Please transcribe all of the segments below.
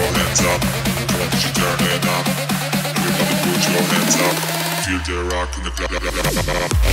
Your hands up. Come on, you turn it up. Everybody put your hands up. Feel the rock in the club.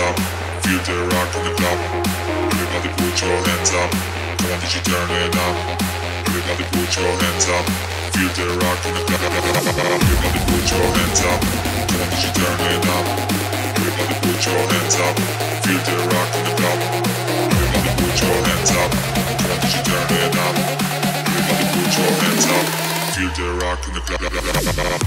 Up. Feel the rock in the club. Everybody put your hands up. Come on, did you turn it up? Everybody put your hands up. Feel the rock in the club. Everybody put your hands up. Come on, did you turn it up? Everybody put your hands up. Feel the rock in the club. Everybody put your hands up. Come on, did you turn it up? Everybody put your hands up. Feel the rock in the club.